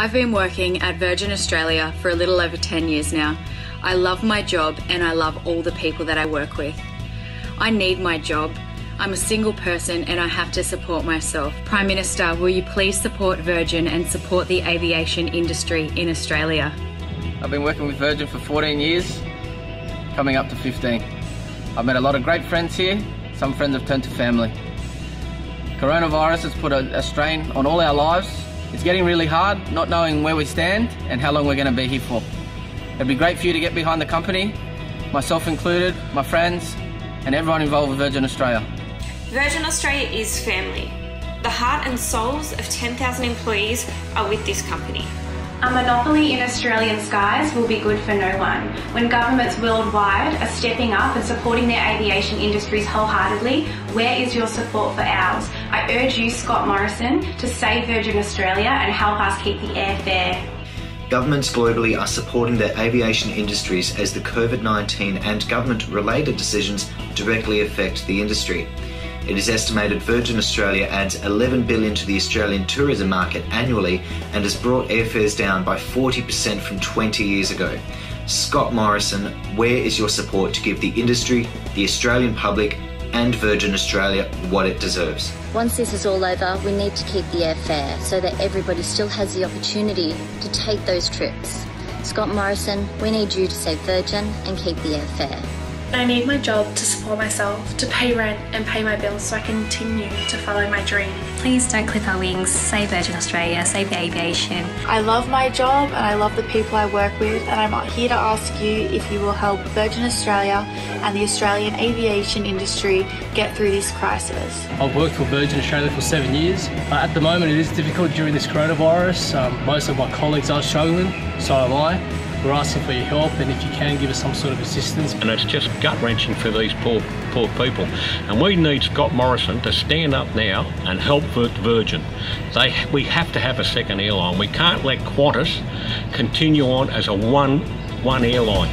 I've been working at Virgin Australia for a little over 10 years now. I love my job and I love all the people that I work with. I need my job. I'm a single person and I have to support myself. Prime Minister, will you please support Virgin and support the aviation industry in Australia? I've been working with Virgin for 14 years, coming up to 15. I've met a lot of great friends here. Some friends have turned to family. Coronavirus has put a, a strain on all our lives. It's getting really hard not knowing where we stand and how long we're going to be here for. It'd be great for you to get behind the company, myself included, my friends, and everyone involved with Virgin Australia. Virgin Australia is family. The heart and souls of 10,000 employees are with this company. A monopoly in Australian skies will be good for no one. When governments worldwide are stepping up and supporting their aviation industries wholeheartedly, where is your support for ours? I urge you, Scott Morrison, to save Virgin Australia and help us keep the air fair. Governments globally are supporting their aviation industries as the COVID 19 and government related decisions directly affect the industry. It is estimated Virgin Australia adds 11 billion to the Australian tourism market annually and has brought airfares down by 40% from 20 years ago. Scott Morrison, where is your support to give the industry, the Australian public, and Virgin Australia what it deserves? Once this is all over, we need to keep the air fair so that everybody still has the opportunity to take those trips. Scott Morrison, we need you to save Virgin and keep the air fair. I need my job to support myself, to pay rent and pay my bills so I continue to follow my dream. Please don't clip our wings, save Virgin Australia, save aviation. I love my job and I love the people I work with and I'm here to ask you if you will help Virgin Australia and the Australian aviation industry get through this crisis. I've worked for Virgin Australia for seven years. Uh, at the moment it is difficult during this coronavirus. Um, most of my colleagues are struggling, so am I. We're asking for your help and if you can give us some sort of assistance. And it's just gut wrenching for these poor poor people. And we need Scott Morrison to stand up now and help Virgin. They we have to have a second airline. We can't let Qantas continue on as a one one airline.